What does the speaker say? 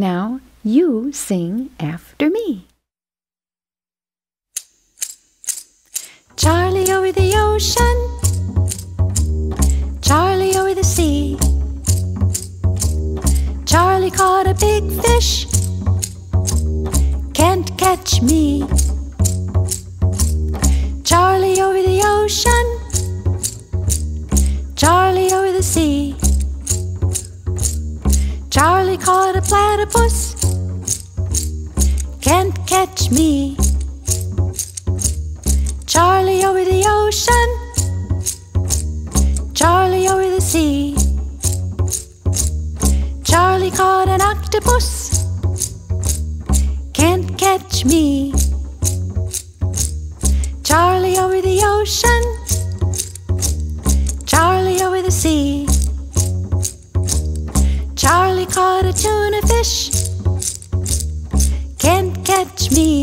Now you sing after me. Charlie over the ocean, Charlie over the sea. Charlie caught a big fish, can't catch me. Charlie over the ocean, Charlie over the sea. Charlie caught a platypus, can't catch me. Charlie over the ocean, Charlie over the sea. Charlie caught an octopus, can't catch me. Caught a tuna fish, can't catch me.